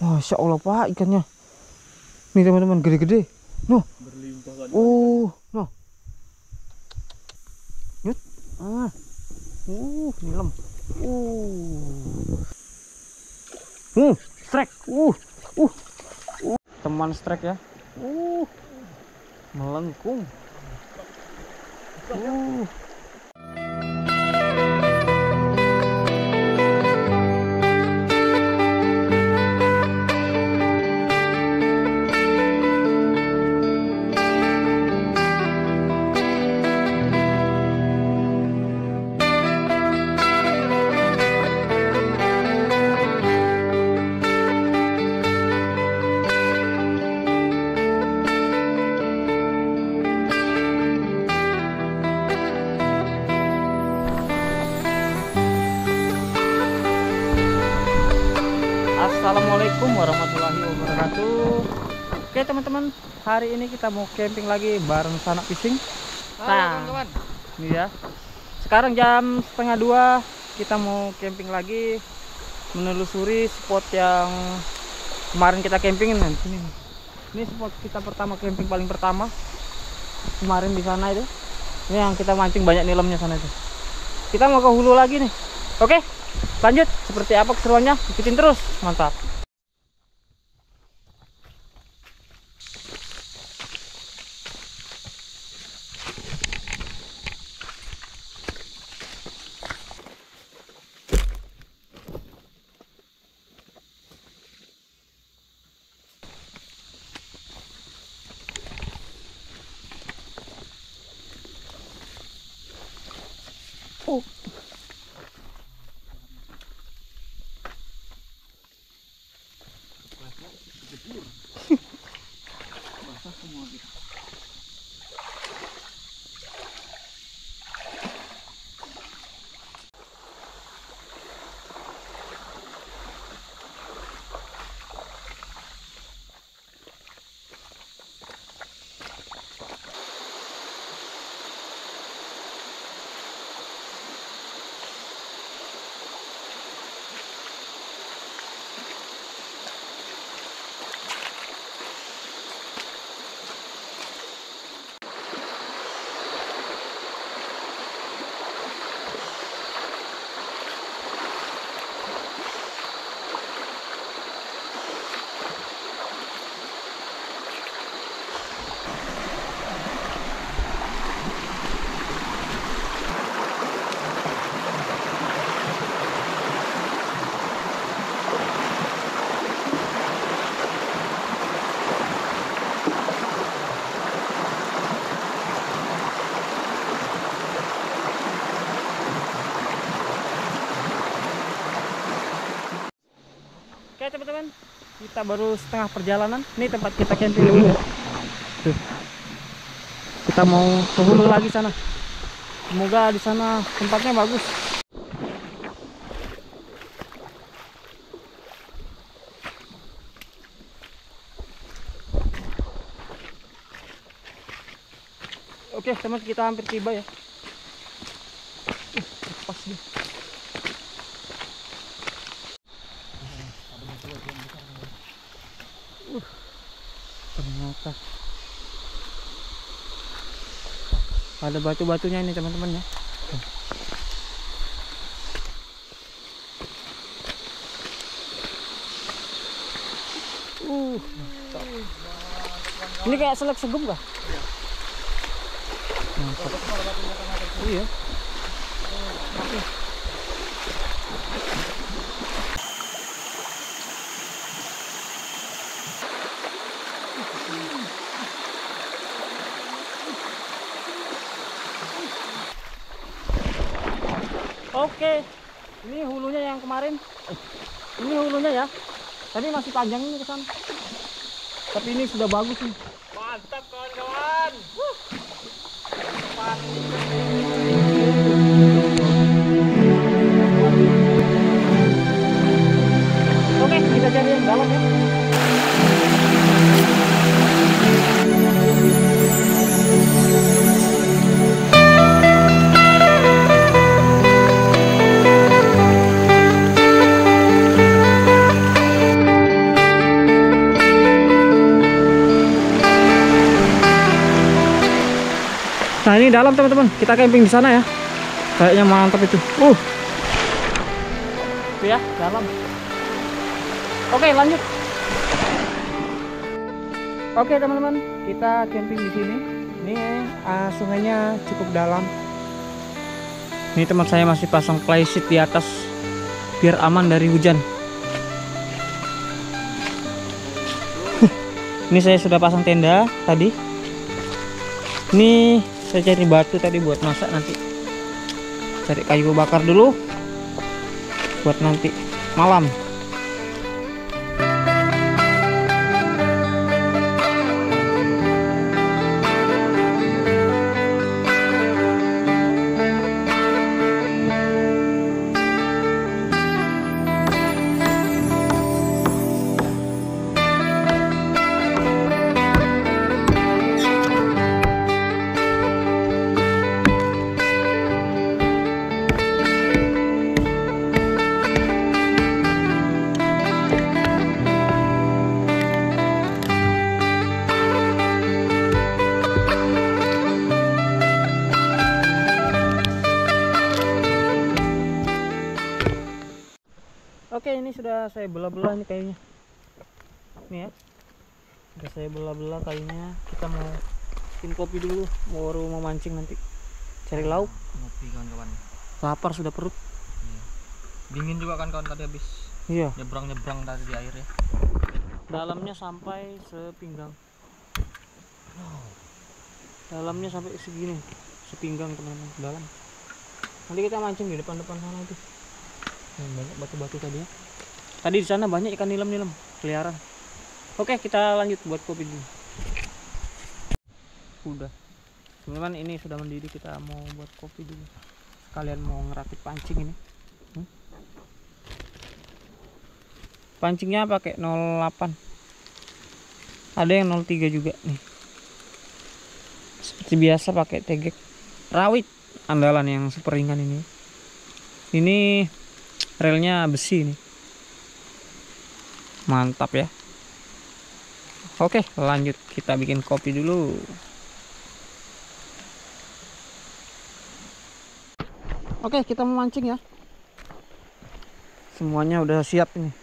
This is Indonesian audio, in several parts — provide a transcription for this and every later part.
Masya Allah pak ikannya. Nih teman-teman gede-gede. Noh. Uh, noh. Nyut. Ah. Uh, nilem. Uh. Hmm, strike. Uh. Uh. Uh. Teman strike ya. Uh. Melengkung. Uh. Teman-teman Hari ini kita mau camping lagi bareng Sanak Fishing Nah. Ini ya. Sekarang jam setengah dua Kita mau camping lagi Menelusuri spot yang Kemarin kita campingin kan Sini nih. Ini spot kita pertama camping paling pertama Kemarin di sana itu. Ini yang kita mancing banyak nilamnya sana itu. Kita mau ke hulu lagi nih. Oke lanjut. Seperti apa keseruannya? Ikutin terus. Mantap Oke teman-teman, kita baru setengah perjalanan. Ini tempat kita camping dulu. Tuh. Kita mau ke hulu lagi sana. Semoga di sana tempatnya bagus. Oke teman kita hampir tiba ya. Uh, lepas nih. ternyata ada batu-batunya ini teman-teman ya. Uh. Ini kayak selek segum kah? mantap iya Oke, ini hulunya yang kemarin. Ini hulunya ya. Tadi masih panjang ini ke sana. Tapi ini sudah bagus nih. Mantap kawan-kawan. Oke, kita cari yang dalam ya. Nah ini dalam teman-teman, kita camping di sana ya. Kayaknya mantap itu. Uh, itu ya dalam. Oke lanjut. Oke teman-teman, kita camping di sini. Ini uh, sungainya cukup dalam. Ini teman saya masih pasang clay di atas biar aman dari hujan. Ini saya sudah pasang tenda tadi. Ini saya cari batu tadi buat masak nanti. Cari kayu bakar dulu buat nanti malam. Oke, ini sudah saya belah-belah nih kayunya. Nih ya. Sudah saya belah-belah kayunya. Kita mau bikin kopi dulu, baru mau mancing nanti. Cari lauk. Ngopi kawan-kawan. Lapar sudah perut. Dingin juga kan kawan tadi habis Iya. nyebrang-nyebrang tadi di air ya. Dalamnya sampai sepinggang. Dalamnya sampai segini, sepinggang teman-teman dalam. Nanti kita mancing di depan-depan sana itu. Yang banyak batu-batu tadi ya. Tadi di sana banyak ikan nilam-nilam keliaran. Oke, kita lanjut buat kopi dulu. Udah. Teman-teman ini sudah mendidih kita mau buat kopi dulu. Kalian mau ngerakit pancing ini. Hmm? Pancingnya pakai 08. Ada yang 03 juga nih. Seperti biasa pakai tegek rawit andalan yang super ringan ini. Ini relnya besi nih. Mantap ya. Oke, lanjut kita bikin kopi dulu. Oke, kita mau mancing ya. Semuanya udah siap ini.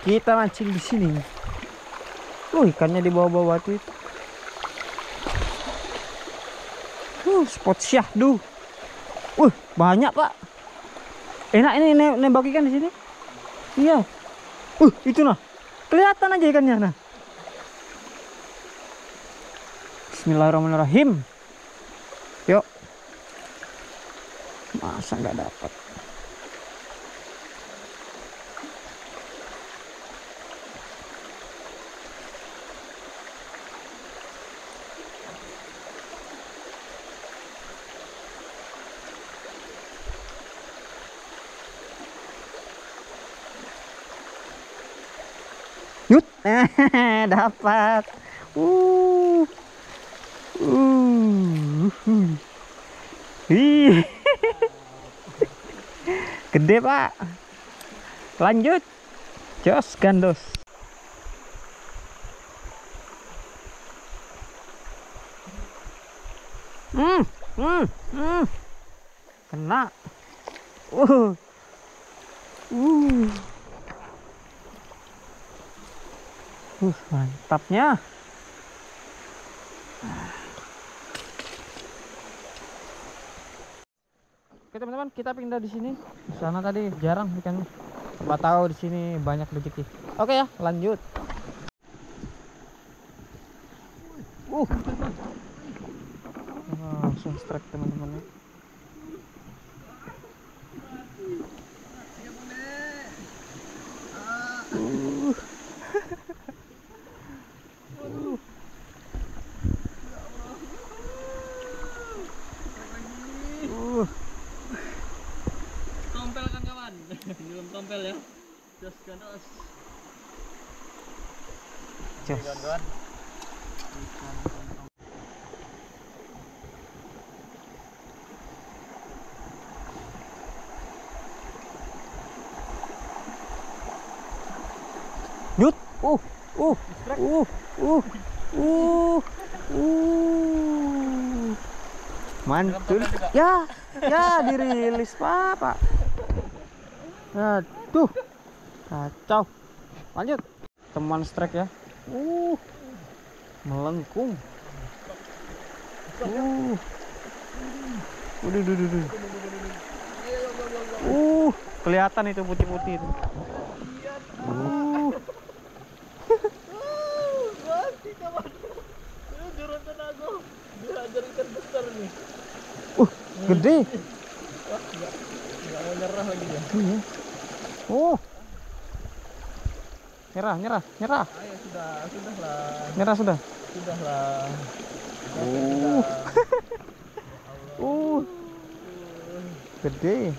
Kita mancing di sini. Oh, ikannya di bawah-bawah batu itu. Uh, spot syahdu. Uh, banyak, Pak. Enak ini ne nembak ikan di sini. Iya. Uh, itu nah. Kelihatan aja ikannya nah. Bismillahirrahmanirrahim. Yuk. Masa nggak dapat? Yut, dapat. Uh. Uh. Ih. Gede, Pak. Lanjut. Jos gandos. Hmm, hmm, hmm. Kena. Uh. Uh. Uh, mantapnya. Oke teman-teman, kita pindah di sini. Di sana tadi jarang ikannya. Coba tahu di sini banyak rezeki. Oke ya, lanjut. uh langsung strike teman-teman ya Uh. Uh. Tompel kan kawan. Belum tompel ya. Jos kan terus. Jos. Kawan-kawan. Yut. Uh. Uh. Uh. Uh. Uh. Uh. Mantul. Ya. Ya dirilis Pak. Aduh. Kacau. Lanjut. Teman strike ya. Uh. Melengkung. Uh. Udah, udah, udah. Uh, kelihatan itu putih-putih itu. Uh. Mati kawan. Ini jurusan aku. Dihajar ikan besar nih. Uh, gede. Enggak. Mau nyerah lagi ya. Iya. Oh. Nyerah, nyerah, nyerah. Ayo sudah, sudahlah. Nyerah sudah. Sudahlah. Uh. Uh. Gede.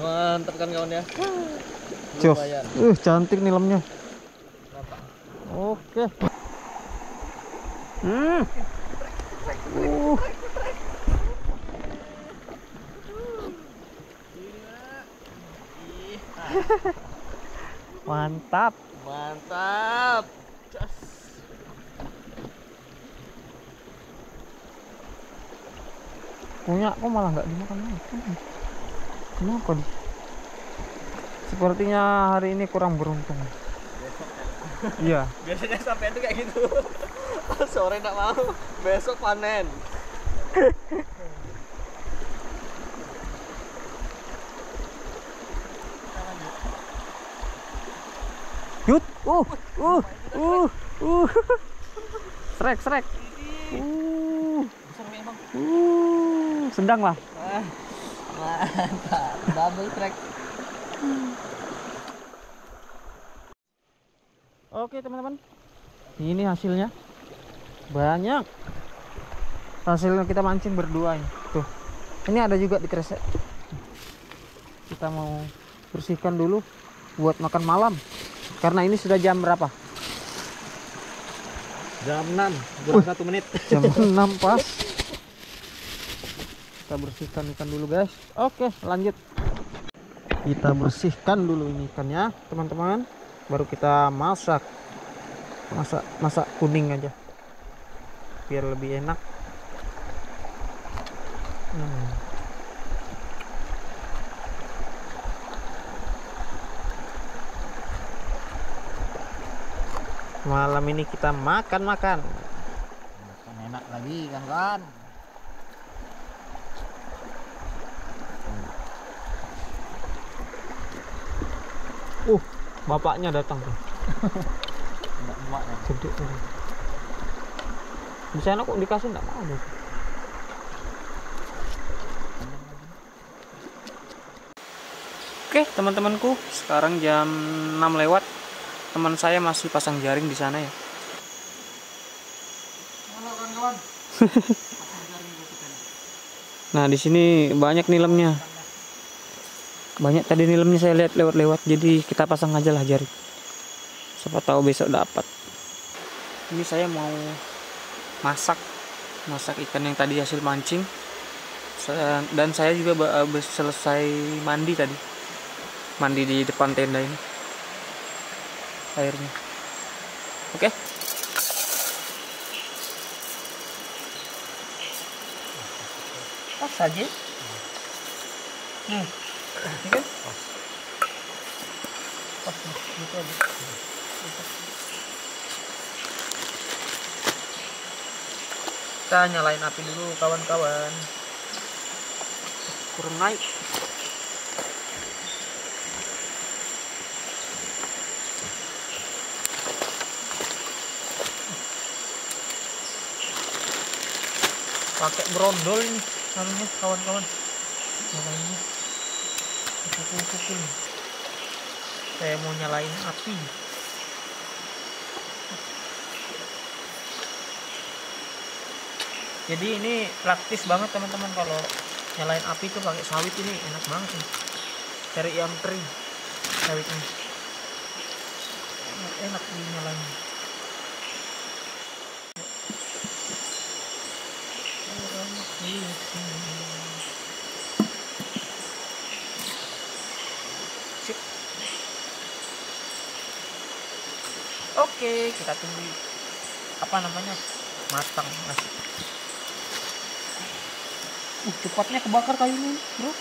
Mantap kan kawan ya. Lumayan. Uh, cantik nilamnya. Oke. Hmm. Uh. Mantap. Mantap. Punya kok malah nggak dimakan makan. Kenapa di? Sepertinya hari ini kurang beruntung. Iya. Biasanya sampai itu kayak gitu. Sore enggak mau, besok panen. Yut. Uh. Uh. Uh. Uh. Srek, srek. Uh. Uh. Sedang lah. Ah, mantap. Double track. Oke teman-teman, ini hasilnya banyak. Hasilnya kita mancing berdua ini. Tuh, ini ada juga di kresek. Kita mau bersihkan dulu buat makan malam. Karena ini sudah jam berapa? Jam 6, kurang satu menit. Jam 6 pas. Kita bersihkan ikan dulu guys. Oke, lanjut. Kita bersihkan dulu ini ikannya, teman-teman. Baru kita masak. Masak masak kuning aja. Biar lebih enak. Hmm. Malam ini kita makan-makan. Makan enak lagi kan kan. Uh, bapaknya datang tuh. Gede. Di sana kok dikasih enggak mau deh. Oke, teman-temanku, sekarang jam 6 lewat. Teman saya masih pasang jaring di sana ya. Halo kawan-kawan. Nah, di sini banyak nilamnya. Banyak tadi nilamnya saya lihat lewat-lewat, jadi kita pasang aja lah jaring. Siapa tahu besok dapat. Ini saya mau masak, masak ikan yang tadi hasil mancing. Dan saya juga habis selesai mandi tadi, mandi di depan tenda ini. Airnya. Oke. Pas saja. Hmm. Ini kan? Pas. Gitu aja. Kita nyalain api dulu kawan-kawan. Kurang naik. pakai brondol ini anunya kawan-kawan nyalainnya pukul-pukul saya mau nyalain api jadi ini praktis banget teman-teman kalau nyalain api tuh pakai sawit ini enak banget nih cari yang kering sawitnya enak, enak dinyalain Sip. Oke, kita tunggu apa namanya matang nasi. Uh, cepatnya kebakar kayu ini, bro.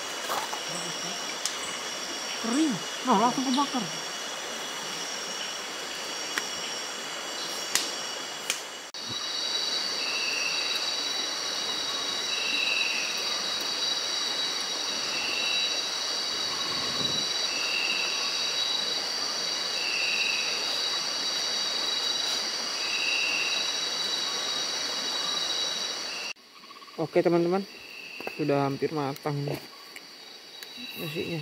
Kering, nah langsung kebakar. Oke teman-teman, sudah hampir matang nih nasinya.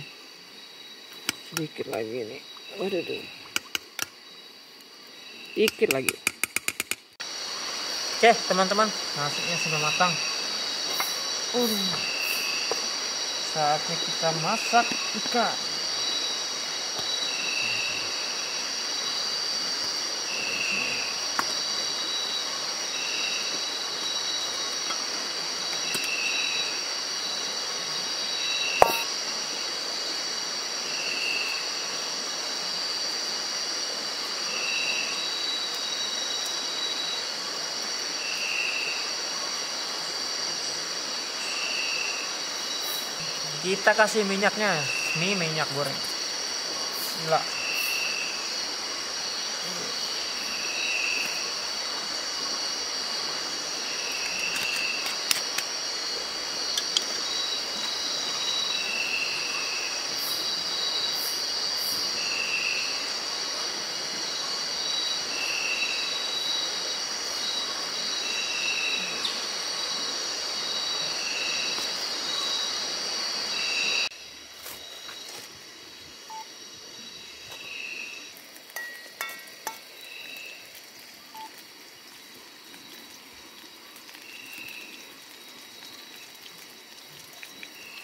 Sedikit lagi nih. Waduh, tuh. Dikit lagi. Oke teman-teman, nasinya sudah matang. Uh, saatnya kita masak ikan. Kita kasih minyaknya, ini minyak goreng. Gila.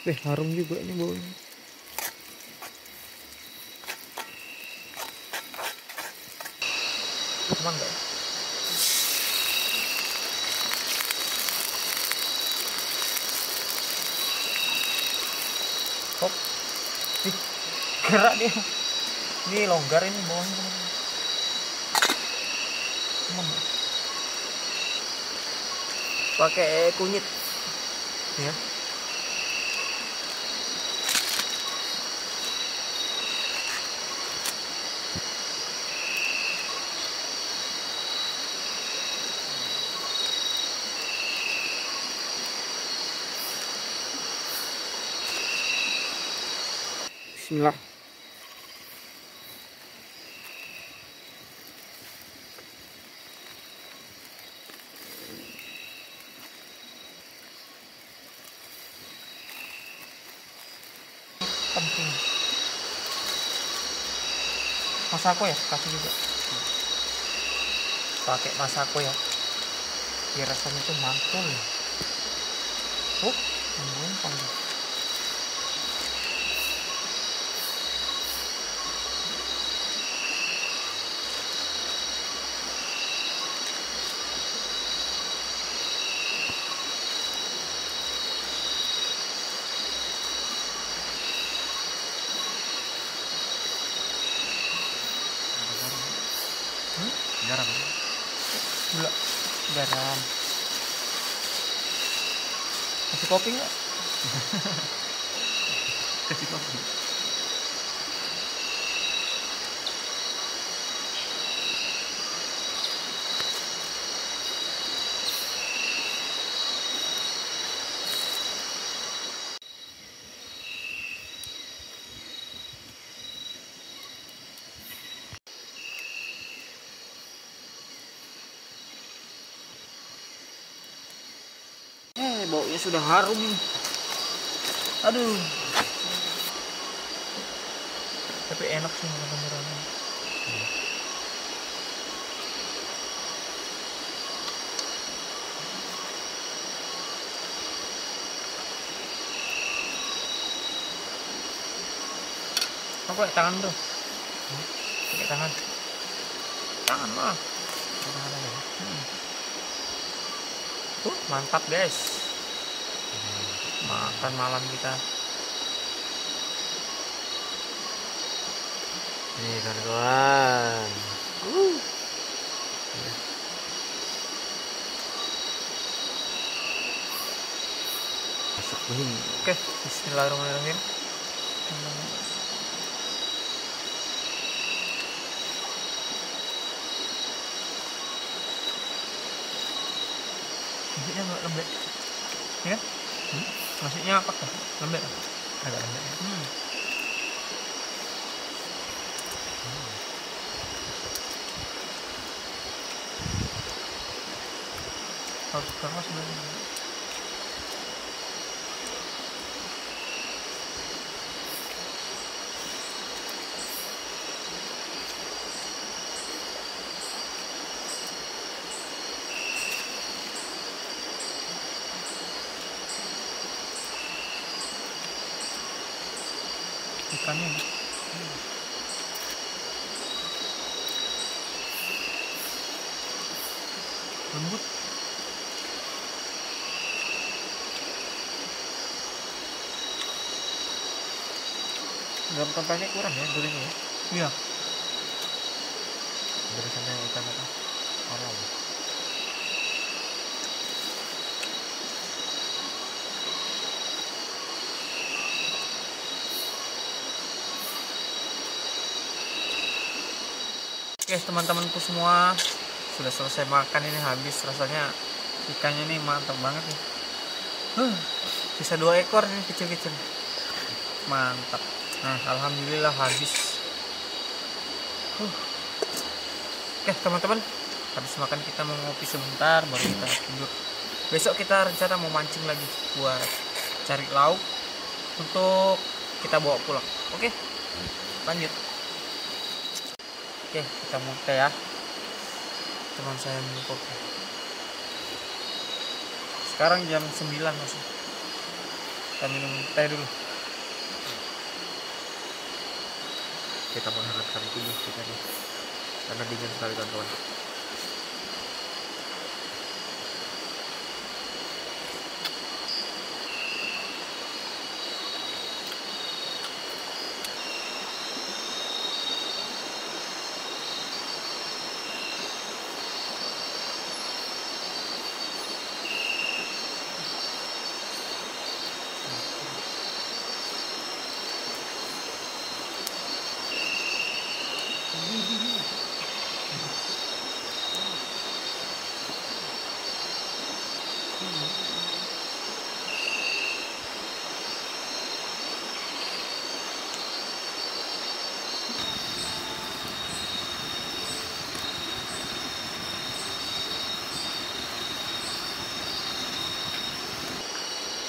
Eh, harum juga ini baunya. Aman nggak? ya? Hop. Ih, gerak dia. Ini longgar ini bawahnya. teman-teman. Pakai kunyit. Ya. Bismillah. Penting. Masako ya, kasih juga. Pakai masako ya. Biar rasanya tuh mantul. Oh, menumpang. Kasih kopi nggak kasih baunya sudah harum aduh Tapi enak sih makan beneran. Apa pakai tangan tuh? Pakai tangan. Tangan mah. Tangan aja. Hmm. Tuh, mantap guys. Makan malam kita. Nih kawan-kawan. Masak bening. Oke, bismillahirrahmanirrahim. Maksudnya nggak lembek, ya? kan? Hmm? Maksudnya apa kan? Lembek? Agak lembek. ya. Hmm. Harus keras sebenarnya. ikannya ya. lembut Dalam tempatnya kurang ya durinya ya. iya Dari sana yang ikan apa? Alam. oke teman-temanku semua sudah selesai makan ini habis rasanya ikannya ini mantap banget nih huh, bisa dua ekor ini kecil-kecil mantap nah alhamdulillah habis Huh. oke teman-teman habis makan kita mau ngopi sebentar baru kita tidur besok kita rencana mau mancing lagi buat cari lauk untuk kita bawa pulang oke lanjut Oke, kita mau teh ya. Teman saya minum kopi. Sekarang jam 9 masih. Kita minum teh dulu. Kita menghangatkan tubuh kita nih. Karena dingin sekali kawan-kawan.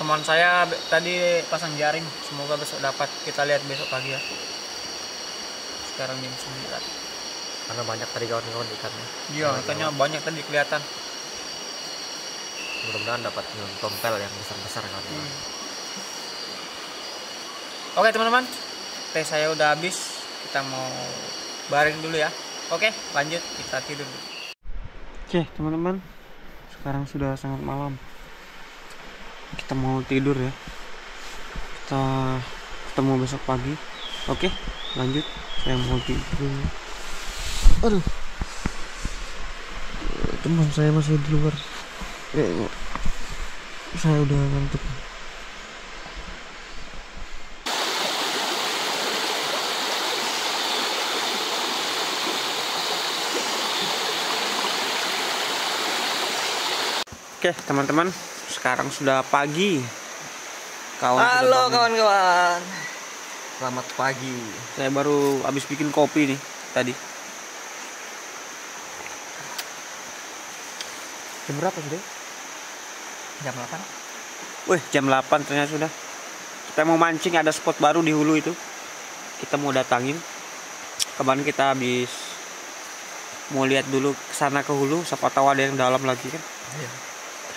Teman saya tadi pasang jaring. Semoga besok dapat. Kita lihat besok pagi ya. Sekarang jam 9. Karena banyak tadi kawan-kawan ikannya. Iya, ikannya banyak tadi kelihatan. Mudah-mudahan dapat nyun tompel yang besar-besar kawan-kawan. Hmm. Oke teman-teman, teh saya udah habis. Kita mau baring dulu ya. Oke, lanjut kita tidur. Oke teman-teman, sekarang sudah sangat malam. Kita mau tidur ya. Kita ketemu besok pagi. Oke, lanjut. Saya mau tidur. Aduh, teman saya masih di luar. Kayaknya saya udah ngantuk. Oke teman-teman, sekarang sudah pagi. Kawan Halo kawan-kawan. Selamat pagi. Saya baru habis bikin kopi nih tadi. Jam berapa sudah? Jam 8. Wih, jam 8 ternyata sudah. Kita mau mancing ada spot baru di hulu itu. Kita mau datangin. Kemarin kita habis mau lihat dulu ke sana ke hulu, siapa tahu ada yang dalam lagi kan. Iya.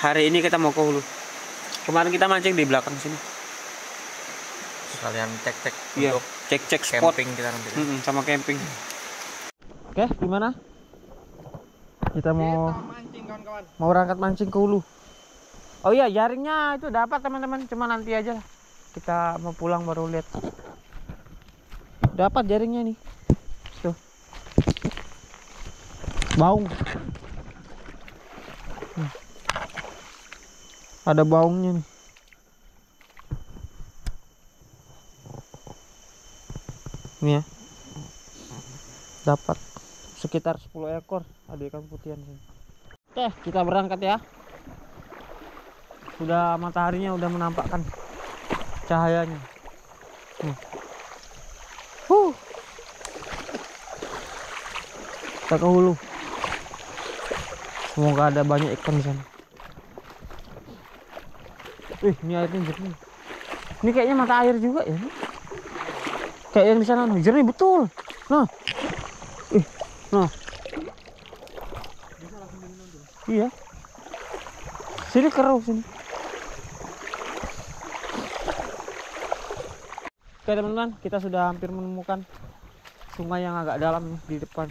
Hari ini kita mau ke hulu. Kemarin kita mancing di belakang sini. Sekalian cek-cek Iya, untuk cek-cek spot camping kita nanti. Mm-mm, sama camping. Oke, gimana? Kita mau mancing kawan-kawan. mau berangkat mancing ke hulu. Oh iya, jaringnya itu dapat teman-teman, cuma nanti aja lah. Kita mau pulang baru lihat. Dapat jaringnya nih. Tuh. Baung. Ada baungnya nih. Ini ya. Dapat sekitar 10 ekor ada ikan putihan sini. Oke, kita berangkat ya. Sudah mataharinya udah menampakkan cahayanya. Hmm. Huh. Kita ke hulu. Semoga ada banyak ikan di sana. Wih, ini airnya jernih. Ini kayaknya mata air juga ya. Kayak yang di sana, nih, jernih betul. Nah, ih, nah. Iya. Sini keruh sini. Oke teman-teman, kita sudah hampir menemukan sungai yang agak dalam di depan.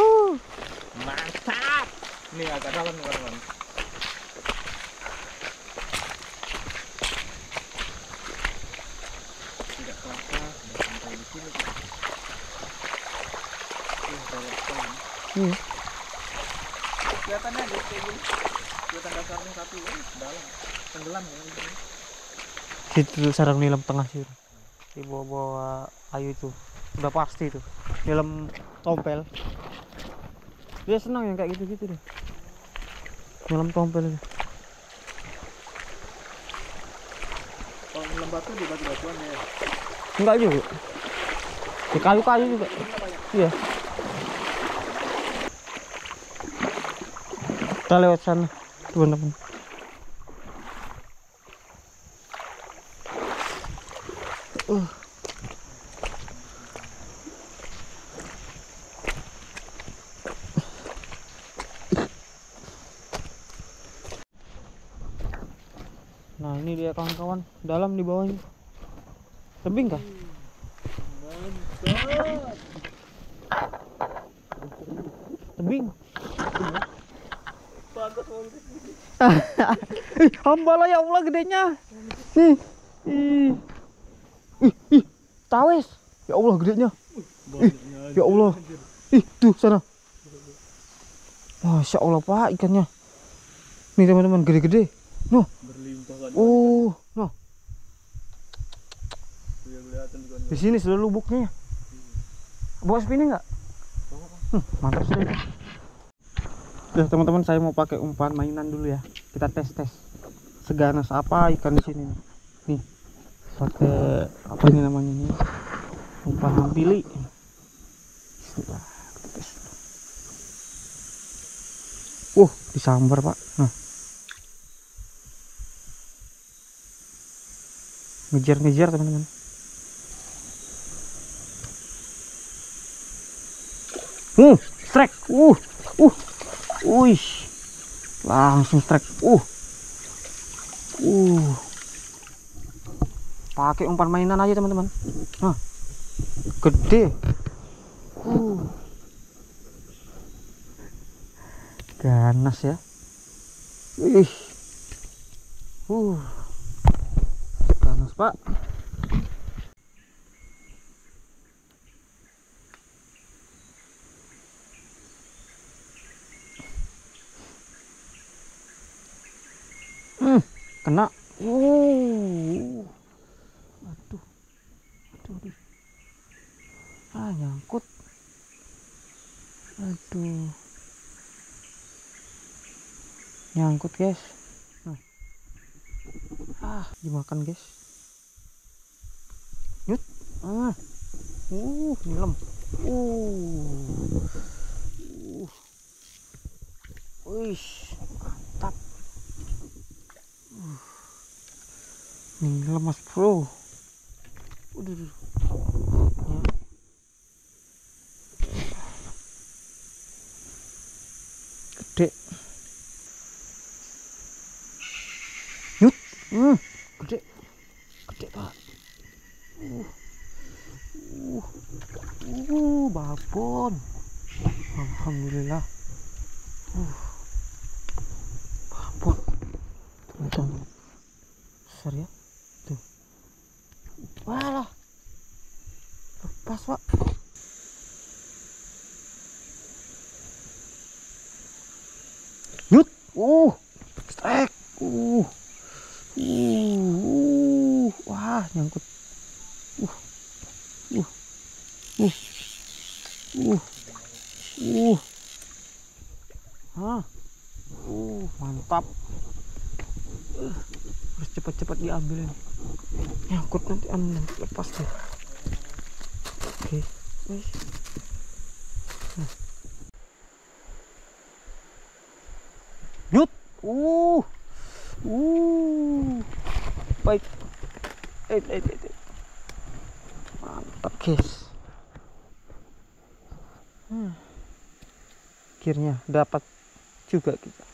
Uh, Mantap. Ini agak dalam nih kawan-kawan. Tidak terasa sudah sampai di sini. Uh, dalam sekali. iya. Kelihatannya gitu kayak gini. Kelihatan dasarnya tapi uh, dalam. Tenggelam ya. di sini. Situ sarang nilam tengah sih. Di bawah-bawah ayu itu. Udah pasti itu. Nilam tompel. Dia senang yang kayak gitu-gitu deh. Nilam tompel itu. Kalau batu di batu-batuan ya. Enggak juga. Di kayu-kayu juga. Iya. Kita lewat sana, teman-teman. Uh. Nah ini dia kawan-kawan dalam di bawahnya. Tebing kah? Tebing. Ih, hamba lah ya Allah gedenya. Nih. Ih. Ih, tawes. Ya Allah gedenya. Ya Allah. Ih, tuh sana. Masya Allah pak ikannya. Nih teman-teman gede-gede. Noh. Oh, noh. Di sini sudah lubuknya. Bawa spinning nggak? Hmm, mantap. Oke teman-teman saya mau pakai umpan mainan dulu ya. Kita tes tes. Seganas apa ikan di sini? Nih. Pakai apa ini namanya ini? Umpan tes. Uh, disambar pak. Nah. Ngejar-ngejar teman-teman. Hmm, strike. Uh, uh, Wih, langsung strike. Uh, uh, pakai umpan mainan aja teman-teman. Nah, gede. Uh, ganas ya. Ih, uh, ganas pak. Hmm, kena. Uh. Aduh. Aduh, aduh. Ah, nyangkut. Aduh. Nyangkut, guys. Nah. Ah, dimakan, guys. Yut. Ah. Uh, nyelam. Uh. Uh. Uh. Nih lemas bro. Udah. Gede. Yut. Hmm, gede. Gede pak. Uh. Uh. Uh, babon. Alhamdulillah. Uh. Babon. Teman-teman. Besar ya. Tuh. Walah. Lepas, Pak. Nyut. Uh. Strike. Uh. Uh. Wah, nyangkut. Uh. Uh. Uh. Uh. Uh. Hah. Uh, mantap. Uh, harus diambil ini. Nyangkut nanti anu nanti lepas deh. Oke. Wih. Nah. Nyut. Uh. Uh. Baik. Eh, eh, eh, eh. Mantap, guys. Hmm. Akhirnya dapat juga kita.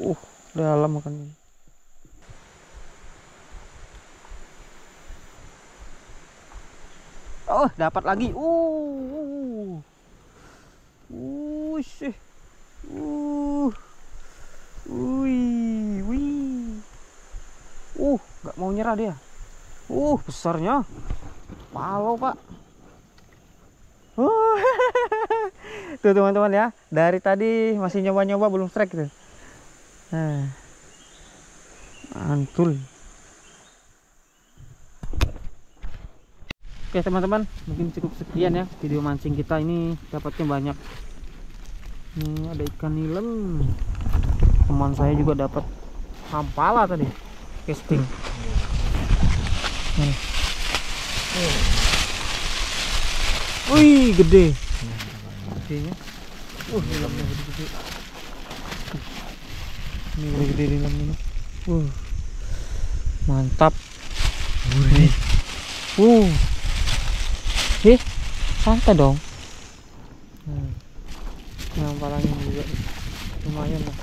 Uh, dalam makan ini. Oh, dapat lagi. Uh. Uh. sih. Uh. Wih. Uh, nggak mau nyerah dia. Uh, besarnya. Palo, Pak. Uh. Tuh teman-teman ya, dari tadi masih nyoba-nyoba belum strike tuh. Nah. Mantul. Oke teman-teman, mungkin cukup sekian ya video mancing kita ini dapatnya banyak. Ini ada ikan nilen. Teman saya juga dapat hampala tadi casting. Nih. Wih, gede. Gedenya. Uh, nilamnya gede-gede. Ini udah gede nilamnya. nih. Uh. Mantap. Nih. Uh. Eh, santai dong. Hmm. Palanya juga lumayan lah.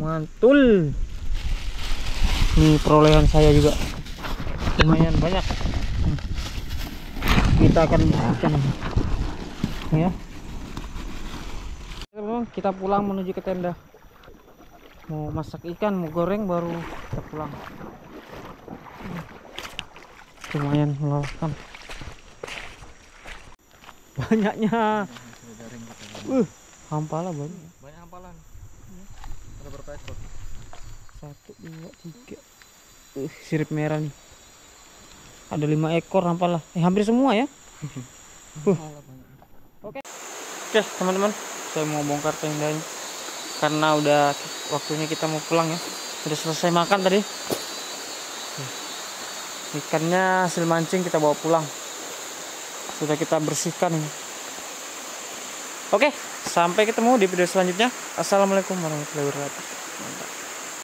Mantul. Ini perolehan saya juga lumayan banyak. Hmm. Kita akan ini. Ya. Kita pulang menuju ke tenda. Mau masak ikan, mau goreng baru kita pulang lumayan melelahkan. Banyaknya. Uh hampala banyak. Banyak hampalan. Ada berapa ekor satu dua tiga. Uh sirip merah nih. Ada lima ekor hampala eh hampir semua ya? Uh. oke. Oke teman-teman. Saya mau bongkar tendanya karena udah waktunya kita mau pulang ya. Udah selesai makan tadi ikannya hasil mancing kita bawa pulang. Sudah kita bersihkan ini. Oke sampai ketemu di video selanjutnya. Assalamualaikum warahmatullahi wabarakatuh.